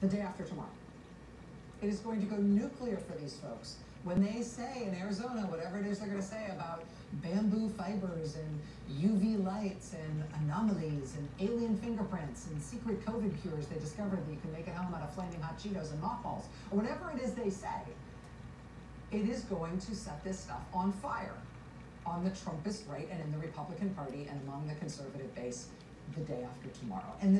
the day after tomorrow. It is going to go nuclear for these folks when they say in Arizona, whatever it is they're going to say about bamboo fibers and UV lights and anomalies and alien fingerprints and secret COVID cures they discovered that you can make a helmet out of flaming hot Cheetos and mothballs, or whatever it is they say, it is going to set this stuff on fire on the Trumpist right and in the Republican Party and among the conservative base the day after tomorrow. And